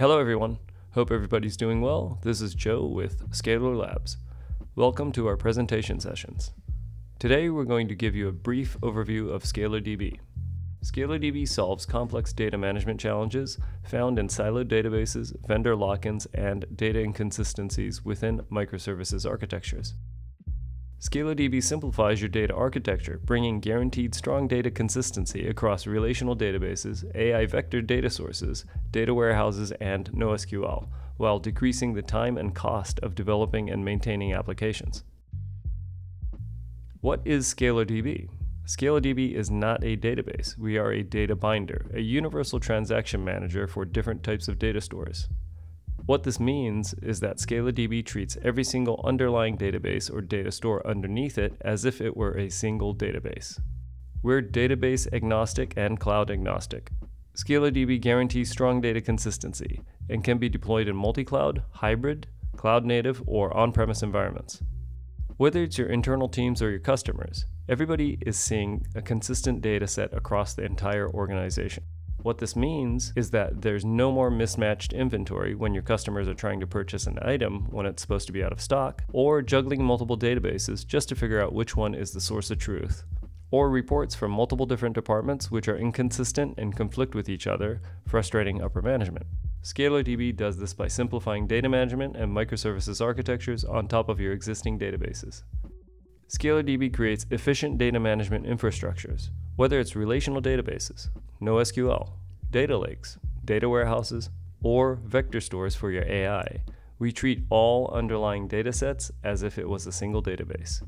Hello, everyone. Hope everybody's doing well. This is Joe with Scalar Labs. Welcome to our presentation sessions. Today, we're going to give you a brief overview of ScalarDB. ScalarDB solves complex data management challenges found in siloed databases, vendor lock-ins, and data inconsistencies within microservices architectures. ScalarDB simplifies your data architecture, bringing guaranteed strong data consistency across relational databases, AI vector data sources, data warehouses, and NoSQL, while decreasing the time and cost of developing and maintaining applications. What is ScalarDB? ScalarDB is not a database. We are a data binder, a universal transaction manager for different types of data stores. What this means is that ScalarDB treats every single underlying database or data store underneath it as if it were a single database. We're database agnostic and cloud agnostic. ScalarDB guarantees strong data consistency and can be deployed in multi-cloud, hybrid, cloud native, or on-premise environments. Whether it's your internal teams or your customers, everybody is seeing a consistent data set across the entire organization. What this means is that there's no more mismatched inventory when your customers are trying to purchase an item when it's supposed to be out of stock, or juggling multiple databases just to figure out which one is the source of truth, or reports from multiple different departments which are inconsistent and conflict with each other, frustrating upper management. ScalarDB does this by simplifying data management and microservices architectures on top of your existing databases. ScalarDB creates efficient data management infrastructures, whether it's relational databases, NoSQL, data lakes, data warehouses, or vector stores for your AI. We treat all underlying datasets as if it was a single database.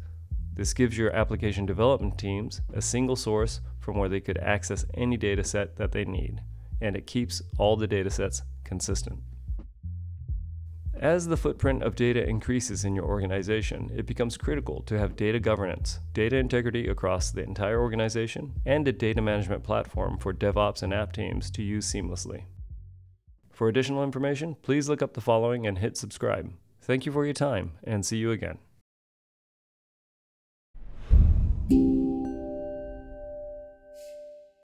This gives your application development teams a single source from where they could access any dataset that they need, and it keeps all the datasets consistent. As the footprint of data increases in your organization, it becomes critical to have data governance, data integrity across the entire organization, and a data management platform for DevOps and app teams to use seamlessly. For additional information, please look up the following and hit subscribe. Thank you for your time, and see you again.